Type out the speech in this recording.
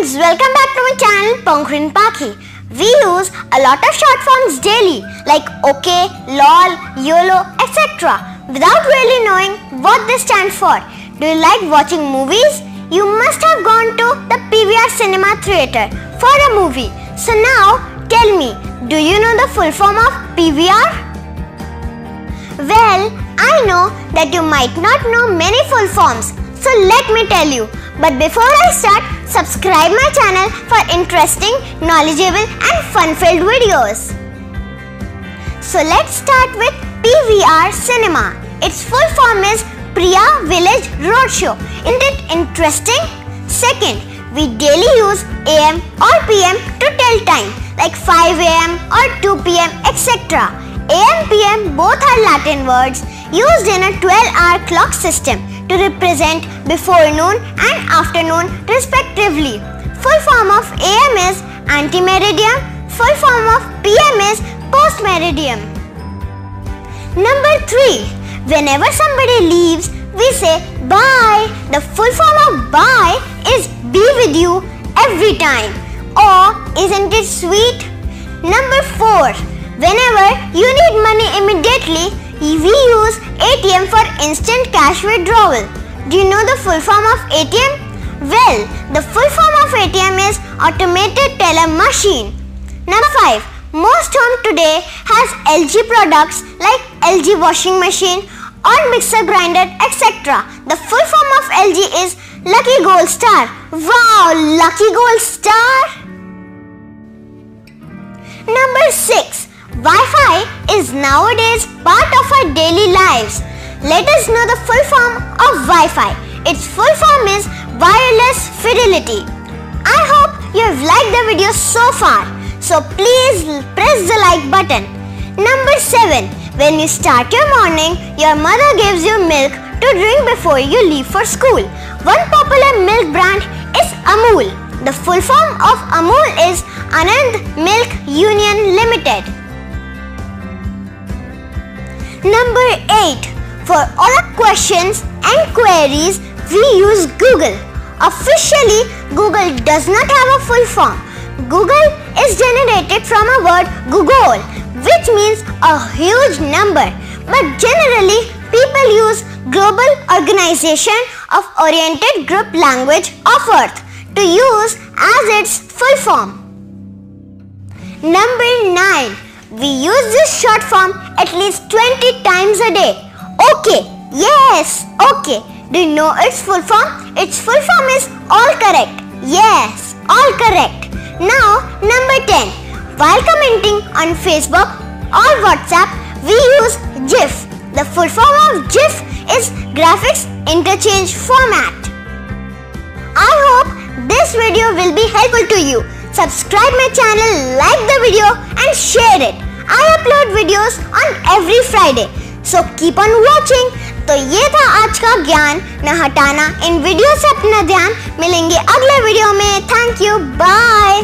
friends, welcome back to my channel Pankhuri and Pakhi. We use a lot of short forms daily like OK, LOL, YOLO, etc. without really knowing what they stand for. Do you like watching movies? You must have gone to the PVR Cinema Theatre for a movie. So now tell me, do you know the full form of PVR? Well, I know that you might not know many full forms. So let me tell you. But before I start, subscribe my channel for interesting, knowledgeable and fun-filled videos. So let's start with PVR Cinema. Its full form is Priya Village Roadshow. Isn't it interesting? Second, we daily use AM or PM to tell time like 5 am or 2 pm etc. AM PM both are Latin words used in a 12-hour clock system to represent before noon and afternoon respectively. Full form of AM is antemeridiem, full form of PM is postmeridiem. Number 3. Whenever somebody leaves, we say bye. The full form of bye is be with you every time. Or isn't it sweet? Number 4. Whenever you need money immediately, we use ATM for instant cash withdrawal. Do you know the full form of ATM? Well, the full form of ATM is automated teller machine. Number 5. Most home today has LG products like LG washing machine or mixer grinder etc. The full form of LG is Lucky Gold Star. Wow, Lucky Gold Star! Number 6. Wi-Fi is nowadays part of our daily lives. Let us know the full form of Wi-Fi. Its full form is wireless fidelity. I hope you have liked the video so far. So please press the like button. Number 7. When you start your morning, your mother gives you milk to drink before you leave for school. One popular milk brand is Amul. The full form of Amul is Anand Milk Union Limited. Number 8. For all our questions and queries, we use Google. Officially, Google does not have a full form. Google is generated from a word googol, which means a huge number. But generally, people use Global Organization of Oriented Group Language of Earth to use as its full form. Number 9. We use this short form at least 20 times a day. Okay, yes, okay. Do you know its full form? Its full form is all correct. Yes, all correct. Now, number 10. While commenting on Facebook or WhatsApp, we use GIF. The full form of GIF is Graphics Interchange Format. I hope this video will be helpful to you. Subscribe my channel, like the video and share it. I upload videos on every Friday. So keep on watching. तो ये था आज का ज्ञान न हटाना इन video से अपना ध्यान मिलेंगे अगले वीडियो में थैंक यू बाय